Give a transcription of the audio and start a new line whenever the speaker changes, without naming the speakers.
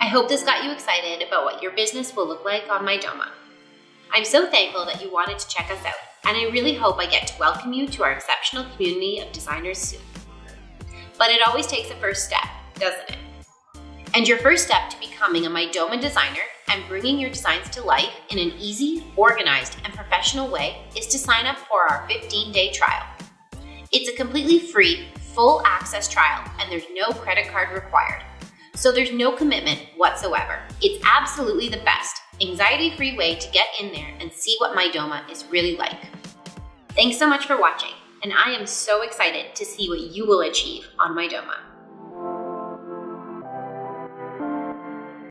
I hope this got you excited about what your business will look like on Mydoma. I'm so thankful that you wanted to check us out, and I really hope I get to welcome you to our exceptional community of designers soon. But it always takes a first step, doesn't it? And your first step to becoming a Mydoma designer and bringing your designs to life in an easy, organized, and professional way is to sign up for our 15-day trial. It's a completely free, full access trial, and there's no credit card required. So there's no commitment whatsoever. It's absolutely the best, anxiety-free way to get in there and see what Mydoma is really like. Thanks so much for watching, and I am so excited to see what you will achieve on Mydoma.